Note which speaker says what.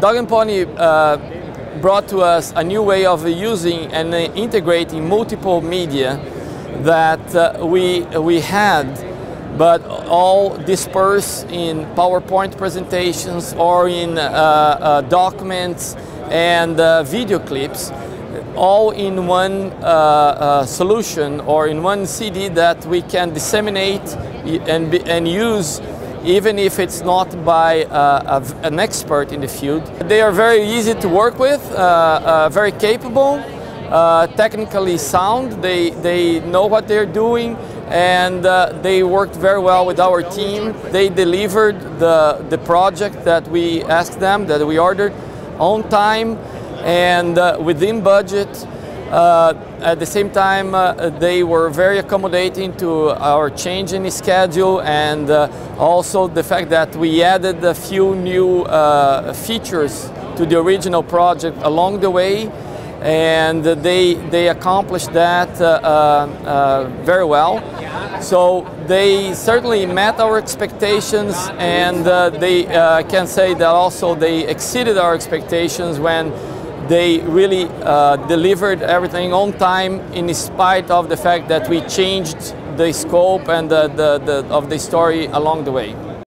Speaker 1: Dog and Pony uh, brought to us a new way of using and uh, integrating multiple media that uh, we, we had, but all dispersed in PowerPoint presentations or in uh, uh, documents and uh, video clips, all in one solution or in one CD that we can disseminate and, be, and use even if it's not by uh, a, an expert in the field. They are very easy to work with, uh, uh, very capable, uh, technically sound, they, they know what they're doing and uh, they worked very well with our team. They delivered the, the project that we asked them, that we ordered on time and within budget. Uh, at the same time, uh, they were very accommodating to our changing schedule and uh, also the fact that we added a few new uh, features to the original project along the way and they, they accomplished that uh, uh, very well. So they certainly met our expectations and they can say that also they exceeded our expectations when they really uh, delivered everything on time in spite of the fact that we changed the scope and the, the, the, of the story along the way.